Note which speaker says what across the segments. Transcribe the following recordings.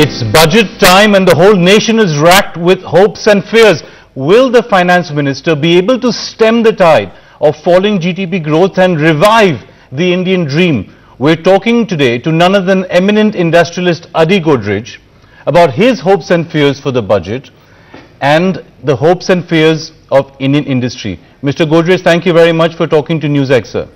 Speaker 1: It's budget time and the whole nation is racked with hopes and fears. Will the finance minister be able to stem the tide of falling GDP growth and revive the Indian dream? We're talking today to none other than eminent industrialist Adi Godrej about his hopes and fears for the budget and the hopes and fears of Indian industry. Mr. Godrej, thank you very much for talking to NewsX, sir.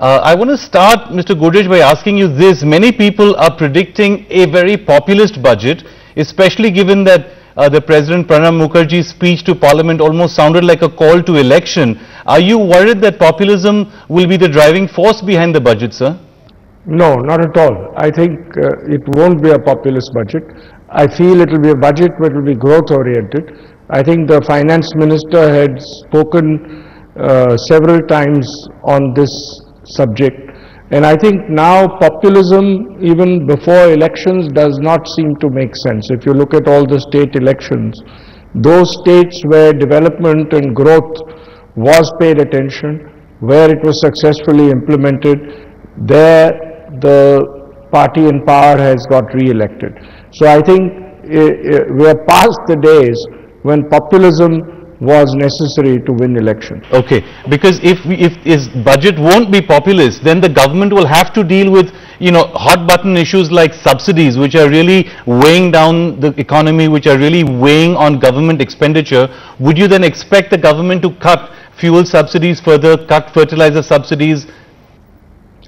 Speaker 1: Uh, I want to start, Mr. Godrej, by asking you this. Many people are predicting a very populist budget, especially given that uh, the President Pranab Mukherjee's speech to Parliament almost sounded like a call to election. Are you worried that populism will be the driving force behind the budget, sir?
Speaker 2: No, not at all. I think uh, it won't be a populist budget. I feel it will be a budget which will be growth oriented. I think the finance minister had spoken uh, several times on this subject. And I think now populism, even before elections, does not seem to make sense. If you look at all the state elections, those states where development and growth was paid attention, where it was successfully implemented, there the party in power has got re-elected. So I think uh, we are past the days when populism was necessary to win election.
Speaker 1: Okay, because if we, if his budget won't be populist, then the government will have to deal with you know hot button issues like subsidies, which are really weighing down the economy, which are really weighing on government expenditure. Would you then expect the government to cut fuel subsidies further, cut fertilizer subsidies?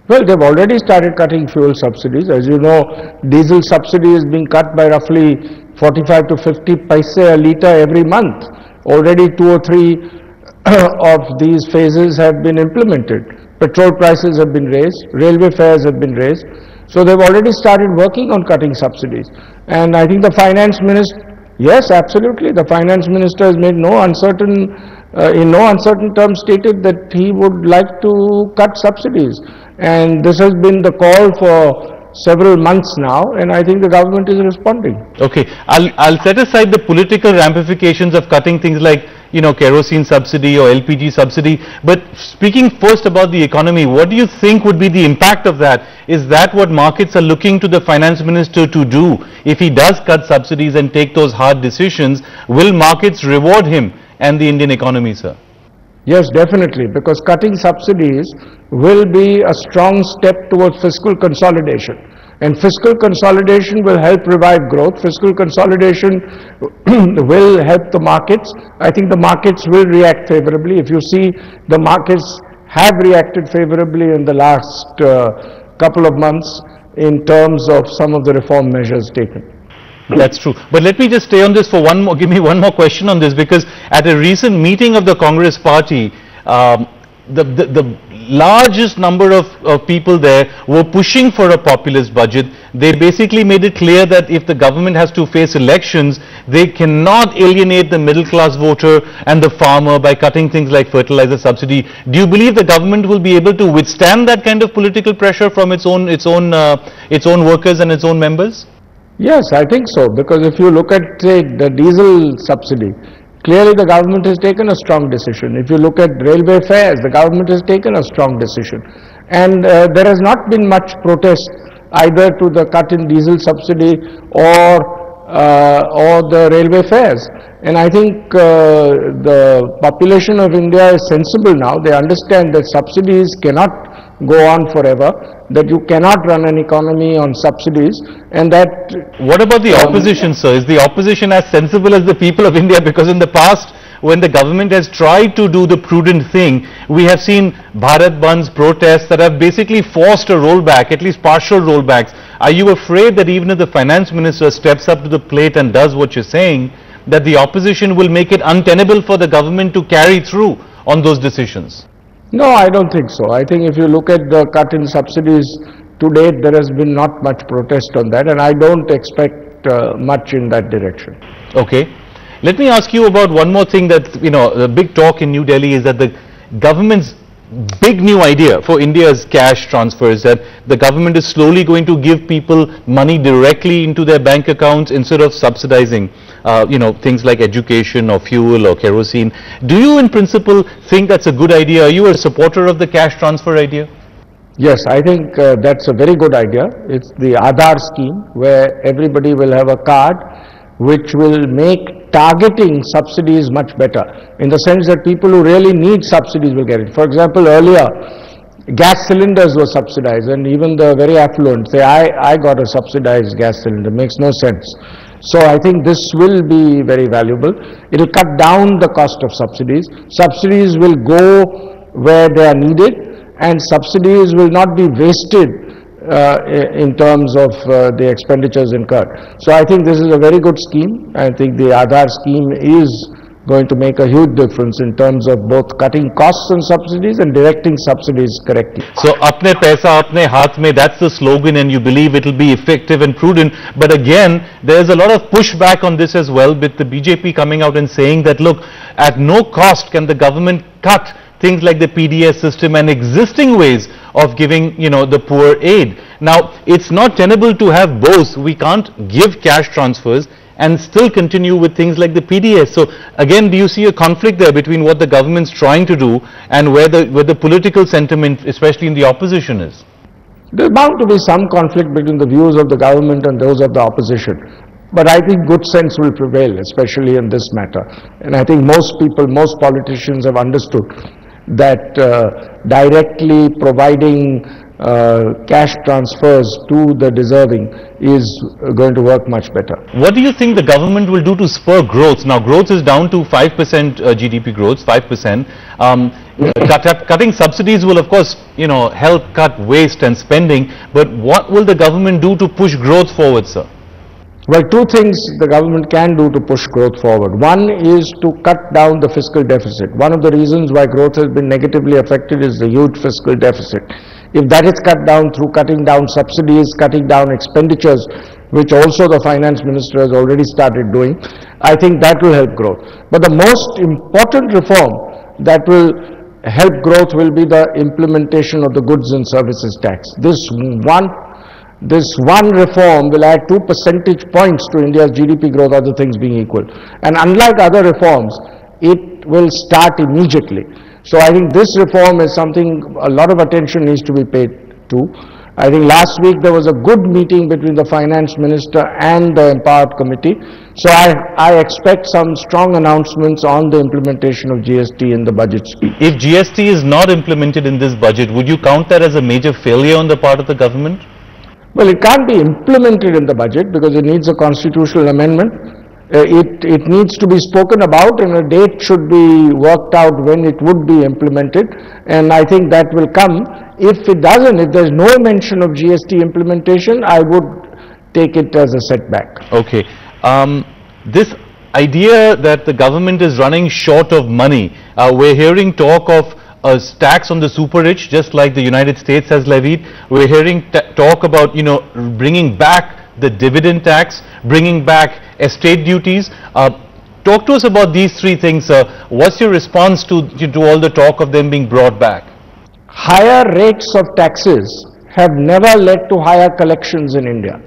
Speaker 2: Well, they've already started cutting fuel subsidies. As you know, diesel subsidy is being cut by roughly 45 to 50 paise a litre every month. Already two or three of these phases have been implemented. Petrol prices have been raised, railway fares have been raised. So they've already started working on cutting subsidies. And I think the finance minister, yes, absolutely, the finance minister has made no uncertain, uh, in no uncertain terms stated that he would like to cut subsidies. And this has been the call for several months now and I think the government is responding.
Speaker 1: Okay, I'll, I'll set aside the political ramifications of cutting things like you know kerosene subsidy or LPG subsidy but speaking first about the economy what do you think would be the impact of that? Is that what markets are looking to the finance minister to do? If he does cut subsidies and take those hard decisions will markets reward him and the Indian economy sir
Speaker 2: Yes, definitely, because cutting subsidies will be a strong step towards fiscal consolidation. And fiscal consolidation will help revive growth. Fiscal consolidation will help the markets. I think the markets will react favorably. If you see, the markets have reacted favorably in the last uh, couple of months in terms of some of the reform measures taken.
Speaker 1: That's true. But let me just stay on this for one more, give me one more question on this because at a recent meeting of the Congress party, um, the, the, the, largest number of, of people there were pushing for a populist budget. They basically made it clear that if the government has to face elections, they cannot alienate the middle class voter and the farmer by cutting things like fertilizer subsidy. Do you believe the government will be able to withstand that kind of political pressure from its own, its own, uh, its own workers and its own members?
Speaker 2: Yes, I think so, because if you look at, say, the diesel subsidy, clearly the government has taken a strong decision. If you look at railway fares, the government has taken a strong decision. And uh, there has not been much protest either to the cut in diesel subsidy or or the railway fares. And I think uh, the population of India is sensible now. They understand that subsidies cannot go on forever, that you cannot run an economy on subsidies and that...
Speaker 1: What about the um, opposition, sir? Is the opposition as sensible as the people of India? Because in the past, when the government has tried to do the prudent thing, we have seen Bharat Bandh's protests that have basically forced a rollback, at least partial rollbacks. Are you afraid that even if the finance minister steps up to the plate and does what you're saying, that the opposition will make it untenable for the government to carry through on those decisions?
Speaker 2: No, I don't think so. I think if you look at the cut in subsidies to date, there has been not much protest on that, and I don't expect uh, much in that direction.
Speaker 1: Okay. Let me ask you about one more thing that, you know, the big talk in New Delhi is that the government's big new idea for India's cash transfers that the government is slowly going to give people money directly into their bank accounts instead of subsidizing, uh, you know, things like education or fuel or kerosene. Do you in principle think that's a good idea? Are you a supporter of the cash transfer idea?
Speaker 2: Yes, I think uh, that's a very good idea. It's the Aadhaar scheme where everybody will have a card which will make targeting subsidies much better in the sense that people who really need subsidies will get it. For example, earlier gas cylinders were subsidized and even the very affluent say I, I got a subsidized gas cylinder makes no sense. So I think this will be very valuable. It will cut down the cost of subsidies. Subsidies will go where they are needed and subsidies will not be wasted in terms of uh, the expenditures incurred. So I think this is a very good scheme. I think the Aadhaar scheme is going to make a huge difference in terms of both cutting costs and subsidies and directing subsidies correctly.
Speaker 1: So, apne paisa apne haath mein, that's the slogan and you believe it will be effective and prudent. But again, there's a lot of pushback on this as well with the BJP coming out and saying that, look, at no cost can the government cut things like the PDS system and existing ways of giving, you know, the poor aid. Now, it's not tenable to have both. We can't give cash transfers and still continue with things like the PDS. So again, do you see a conflict there between what the government's trying to do and where the, where the political sentiment, especially in the opposition is?
Speaker 2: There's bound to be some conflict between the views of the government and those of the opposition. But I think good sense will prevail, especially in this matter. And I think most people, most politicians have understood that uh, directly providing uh, cash transfers to the deserving is going to work much better.
Speaker 1: What do you think the government will do to spur growth? Now growth is down to 5% uh, GDP growth, 5%. Um, cut, cutting subsidies will of course, you know, help cut waste and spending, but what will the government do to push growth forward, sir?
Speaker 2: Well, two things the government can do to push growth forward. One is to cut down the fiscal deficit. One of the reasons why growth has been negatively affected is the huge fiscal deficit. If that is cut down through cutting down subsidies, cutting down expenditures, which also the finance minister has already started doing, I think that will help growth. But the most important reform that will help growth will be the implementation of the goods and services tax. This one this one reform will add 2 percentage points to India's GDP growth, other things being equal. And unlike other reforms, it will start immediately. So I think this reform is something a lot of attention needs to be paid to. I think last week there was a good meeting between the finance minister and the empowered committee. So I, I expect some strong announcements on the implementation of GST in the budget speech.
Speaker 1: If GST is not implemented in this budget, would you count that as a major failure on the part of the government?
Speaker 2: Well, it can't be implemented in the budget because it needs a constitutional amendment. Uh, it, it needs to be spoken about and a date should be worked out when it would be implemented and I think that will come. If it doesn't, if there's no mention of GST implementation, I would take it as a setback.
Speaker 1: Okay. Um, this idea that the government is running short of money, uh, we're hearing talk of a tax on the super rich, just like the United States has levied. We're hearing talk about, you know, bringing back the dividend tax, bringing back estate duties. Uh, talk to us about these three things. What's your response to, to all the talk of them being brought back?
Speaker 2: Higher rates of taxes have never led to higher collections in India.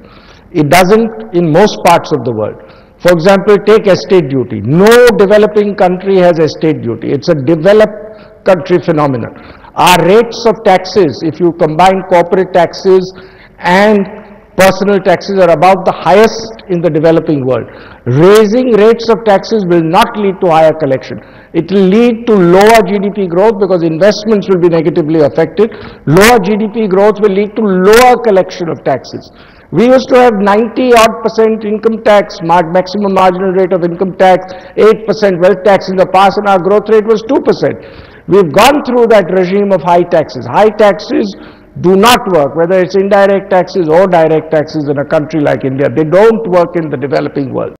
Speaker 2: It doesn't in most parts of the world. For example, take estate duty. No developing country has estate duty. It's a developed country phenomenon. Our rates of taxes, if you combine corporate taxes and personal taxes are about the highest in the developing world. Raising rates of taxes will not lead to higher collection. It will lead to lower GDP growth because investments will be negatively affected. Lower GDP growth will lead to lower collection of taxes. We used to have 90 odd percent income tax, maximum marginal rate of income tax, 8% wealth tax in the past and our growth rate was 2%. We've gone through that regime of high taxes. High taxes do not work, whether it's indirect taxes or direct taxes in a country like India. They don't work in the developing world.